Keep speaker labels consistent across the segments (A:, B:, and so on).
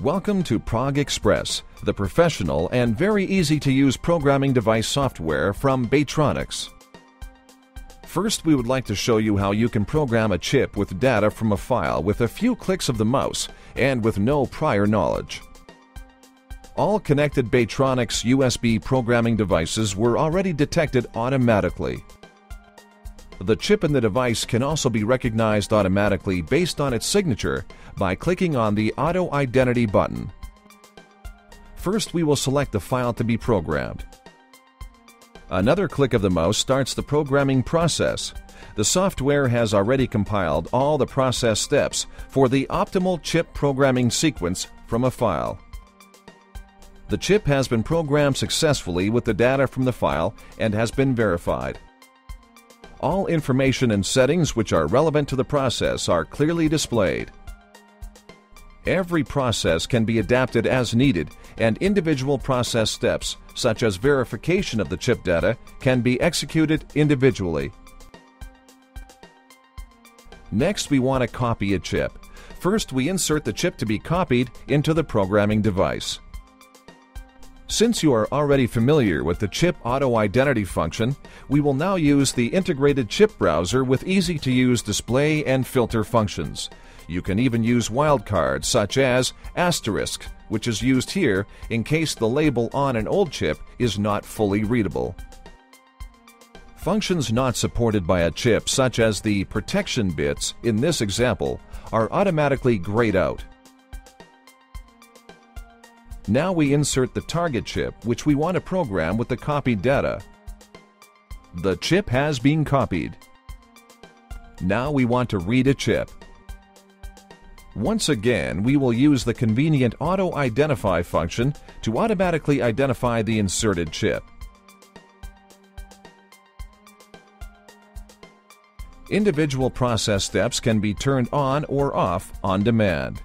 A: Welcome to Prog-Express, the professional and very easy to use programming device software from Batronix. First, we would like to show you how you can program a chip with data from a file with a few clicks of the mouse and with no prior knowledge. All connected Batronix USB programming devices were already detected automatically. The chip in the device can also be recognized automatically based on its signature by clicking on the Auto Identify button. First, we will select the file to be programmed. Another click of the mouse starts the programming process. The software has already compiled all the process steps for the optimal chip programming sequence from a file. The chip has been programmed successfully with the data from the file and has been verified. All information and settings which are relevant to the process are clearly displayed. Every process can be adapted as needed, and individual process steps, such as verification of the chip data, can be executed individually. Next, we want to copy a chip. First, we insert the chip to be copied into the programming device. Since you are already familiar with the chip auto identify function, we will now use the integrated chip browser with easy to use display and filter functions. You can even use wildcards such as asterisk, which is used here in case the label on an old chip is not fully readable. Functions not supported by a chip, such as the protection bits in this example, are automatically grayed out. Now we insert the target chip, which we want to program with the copied data. The chip has been copied. Now we want to read a chip. Once again, we will use the convenient Auto Identify function to automatically identify the inserted chip. Individual process steps can be turned on or off on demand.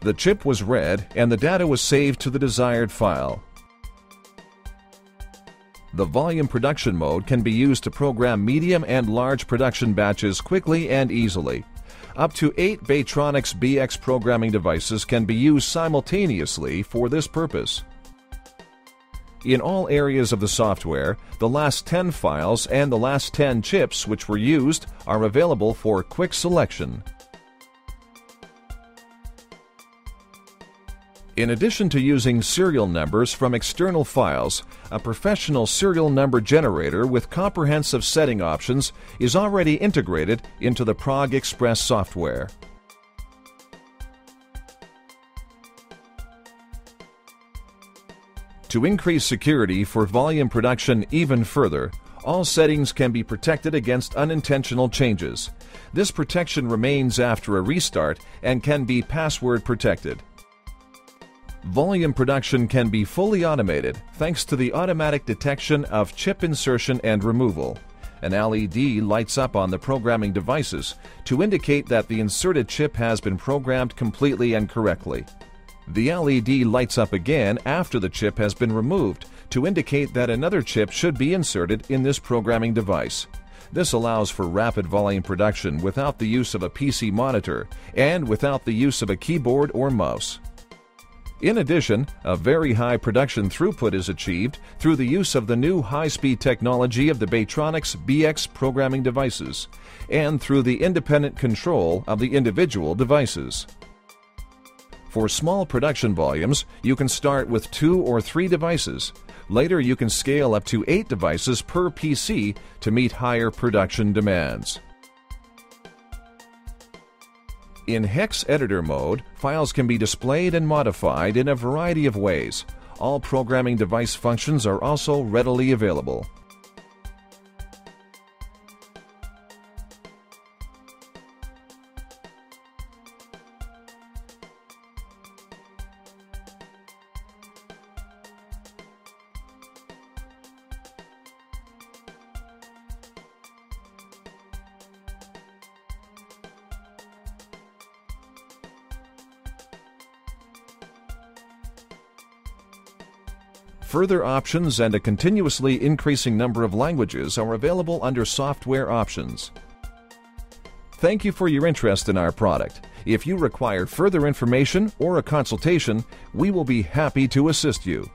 A: The chip was read and the data was saved to the desired file. The volume production mode can be used to program medium and large production batches quickly and easily. Up to 8 Batronix BX programming devices can be used simultaneously for this purpose. In all areas of the software, the last 10 files and the last 10 chips which were used are available for quick selection. In addition to using serial numbers from external files, a professional serial number generator with comprehensive setting options is already integrated into the Prog-Express software. To increase security for volume production even further, all settings can be protected against unintentional changes. This protection remains after a restart and can be password protected. Volume production can be fully automated thanks to the automatic detection of chip insertion and removal. An LED lights up on the programming devices to indicate that the inserted chip has been programmed completely and correctly. The LED lights up again after the chip has been removed to indicate that another chip should be inserted in this programming device. This allows for rapid volume production without the use of a PC monitor and without the use of a keyboard or mouse. In addition, a very high production throughput is achieved through the use of the new high-speed technology of the Batronix BX programming devices and through the independent control of the individual devices. For small production volumes, you can start with two or three devices. Later, you can scale up to eight devices per PC to meet higher production demands. In Hex Editor mode, files can be displayed and modified in a variety of ways. All programming device functions are also readily available. Further options and a continuously increasing number of languages are available under Software Options. Thank you for your interest in our product. If you require further information or a consultation, we will be happy to assist you.